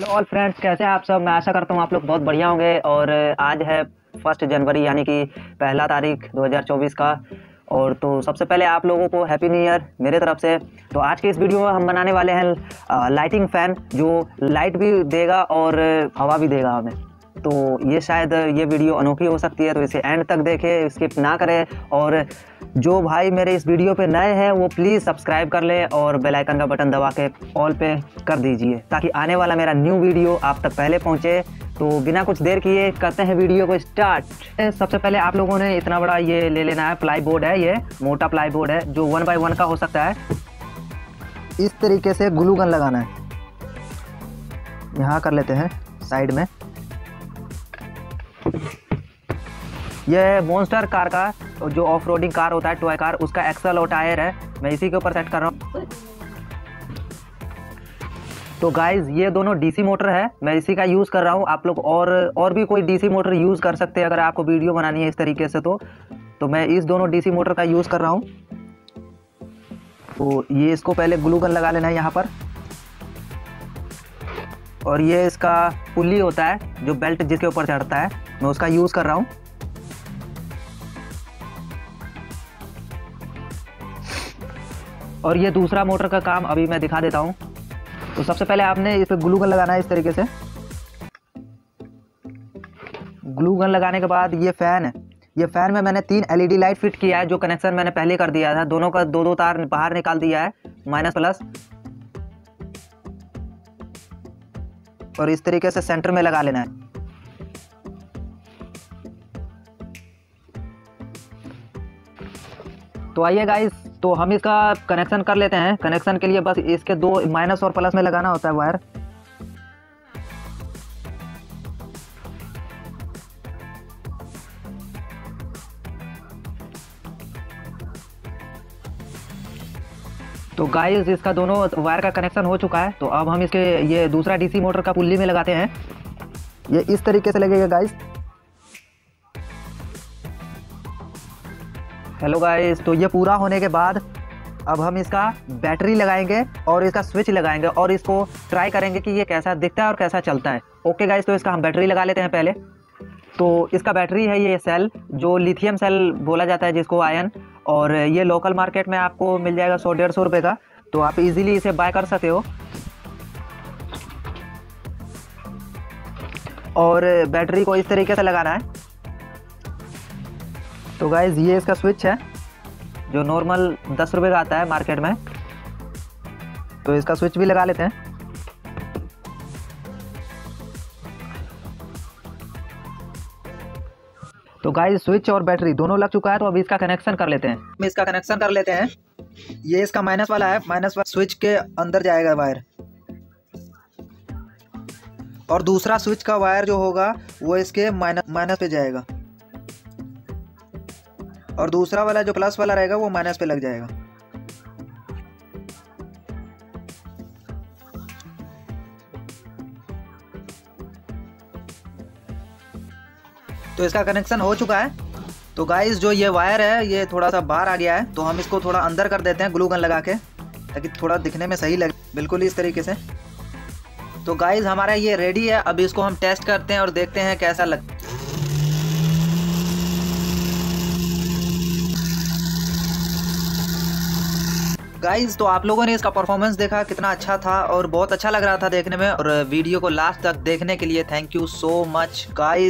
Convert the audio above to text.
Hello all friends कैसे हैं आप सब? मैं आशा करता हूँ आप लोग बहुत बढ़िया होंगे। और आज है फ़र्स्ट जनवरी, यानी कि पहला तारीख 2024 का। और तो सबसे पहले आप लोगों को हैप्पी न्यू ईयर मेरे तरफ़ से। तो आज के इस वीडियो में हम बनाने वाले हैं लाइटिंग फ़ैन जो लाइट भी देगा और हवा भी देगा हमें। तो ये शायद ये वीडियो अनोखी हो सकती है तो इसे एंड तक देखें स्किप ना करें। और जो भाई मेरे इस वीडियो पे नए हैं, वो प्लीज़ सब्सक्राइब कर ले और बेल आइकन का बटन दबा के ऑल पे कर दीजिए, ताकि आने वाला मेरा न्यू वीडियो आप तक पहले पहुँचे। तो बिना कुछ देर किए करते हैं वीडियो को स्टार्ट सबसे पहले आप लोगों ने इतना बड़ा ये ले लेना है प्लाई बोर्ड है ये, मोटा प्लाई बोर्ड है, जो वन बाई वन का हो सकता है। इस तरीके से ग्लू गन लगाना है। यहाँ कर लेते हैं साइड में। यह है मोन्स्टर कार का, जो ऑफ़ रोडिंग कार होता है टॉय कार उसका एक्सल और टायर है। मैं इसी के ऊपर सेट कर रहा हूँ। तो गाइज़ ये दोनों डीसी मोटर है। मैं इसी का यूज़ कर रहा हूँ। आप लोग और और भी कोई डीसी मोटर यूज़ कर सकते हैं अगर आपको वीडियो बनानी है इस तरीके से तो। तो मैं इस दोनों डीसी मोटर का यूज़ कर रहा हूँ। तो ये इसको पहले ग्लू गन लगा लेना है यहाँ पर। और ये इसका पुली होता है, जो बेल्ट जिसके ऊपर चढ़ता है, मैं उसका यूज़ कर रहा हूँ। और ये दूसरा मोटर का काम अभी मैं दिखा देता हूँ। तो सबसे पहले आपने इस पर ग्लू गन लगाना है इस तरीके से। ग्लू गन लगाने के बाद ये फ़ैन है। ये फ़ैन में मैंने तीन एलईडी लाइट फिट किया है, जो कनेक्शन मैंने पहले कर दिया था। दोनों का दो दो तार बाहर निकाल दिया है, माइनस प्लस। और इस तरीके से सेंटर में लगा लेना है। तो आइए गाइस तो हम इसका कनेक्शन कर लेते हैं। कनेक्शन के लिए बस इसके दो माइनस और प्लस में लगाना होता है वायर तो गाइस इसका दोनों वायर का कनेक्शन हो चुका है। तो अब हम इसके ये दूसरा डीसी मोटर का पुल्ली में लगाते हैं। ये इस तरीके से लगेगा गाइस हेलो गाइस तो ये पूरा होने के बाद अब हम इसका बैटरी लगाएँगे और इसका स्विच लगाएँगे और इसको ट्राई करेंगे कि ये कैसा दिखता है और कैसा चलता है। ओके गाइस तो इसका हम बैटरी लगा लेते हैं पहले। तो इसका बैटरी है ये सेल जो लिथियम सेल बोला जाता है, जिसको आयन और ये लोकल मार्केट में आपको मिल जाएगा सौ डेढ़ सौ रुपये का। तो आप इजीली इसे बाय कर सकते हो। और बैटरी को इस तरीके से लगाना है। तो गाइज़ ये इसका स्विच है, जो नॉर्मल दस रुपये का आता है मार्केट में। तो इसका स्विच भी लगा लेते हैं। तो गाइस स्विच और बैटरी दोनों लग चुका है तो अभी इसका कनेक्शन कर लेते हैं। इसका कनेक्शन कर लेते हैं। ये इसका माइनस वाला है। माइनस वाला स्विच के अंदर जाएगा वायर और दूसरा स्विच का वायर जो होगा, वो इसके माइनस माइनस पे जाएगा। और दूसरा वाला जो प्लस वाला रहेगा वो माइनस पे लग जाएगा। तो इसका कनेक्शन हो चुका है। तो गाइस जो ये वायर है, ये थोड़ा सा बाहर आ गया है तो हम इसको थोड़ा अंदर कर देते हैं ग्लू गन लगा के, ताकि थोड़ा दिखने में सही लगे। बिल्कुल इस तरीके से। तो गाइस हमारा ये रेडी है। अब इसको हम टेस्ट करते हैं और देखते हैं कैसा लगता है गाइज़ तो आप लोगों ने इसका परफॉर्मेंस देखा, कितना अच्छा था और बहुत अच्छा लग रहा था देखने में। और वीडियो को लास्ट तक देखने के लिए thank you so much guys